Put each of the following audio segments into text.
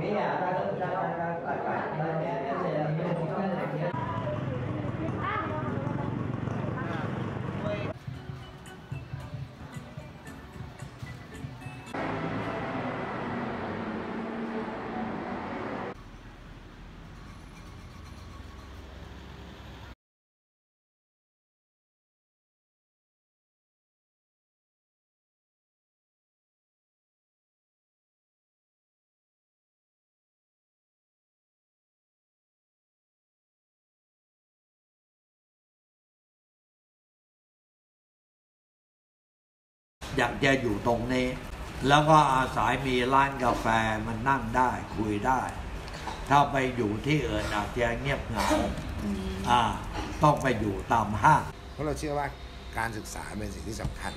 没呀，大哥，大哥，大哥，大哥，大哥，大哥，大哥，大哥，大， อยากจะอยู่ตรงนี้ แล้วก็อาศัยมีร้านกาแฟมันนั่งได้คุยได้ ถ้าไปอยู่ที่อื่นอาจจะเงียบเหงาอ่า ต้องไปอยู่ตามห้างเพราะเราเชื่อว่าการศึกษาเป็นสิ่งที่สำคัญ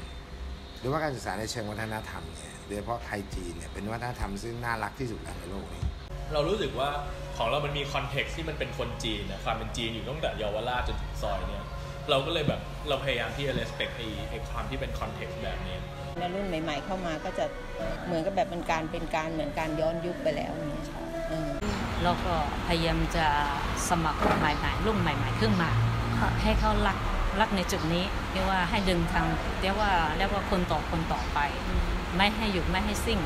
โดยเฉพาะการศึกษาในเชิงวัฒนธรรมเนี่ยโดยเฉพาะไทยจีนเนี่ยเป็นวัฒนธรรมซึ่งน่ารักที่สุดแล้วในโลกนี้เรารู้สึกว่าของเรามันมีคอนเท็กซ์ที่มันเป็นคนจีนนะความเป็นจีนอยู่ตั้งแต่เยาวราชจนถึงซอยเนี่ย เราก็เลยแบบเราพยายามที่จะ respect ไอ้ไอ้ความที่เป็นคอนเท็กซ์แบบนี้ในรุ่นใหม่ๆเข้ามาก็จะเหมือนกับแบบเป็นการเป็นการเหมือนการย้อนยุคไปแล้วอย่างเงี้ยค่ะเออแล้วก็พยายามจะสมัครใหม่ๆรุ่นใหม่ๆขึ้นมาให้เขารักรักในจุดนี้เรียกว่าให้ดึงทางเรียกว่าเรียกว่าคนต่อคนต่อไป ไม่ให้หยุดไม่ให้สิ้น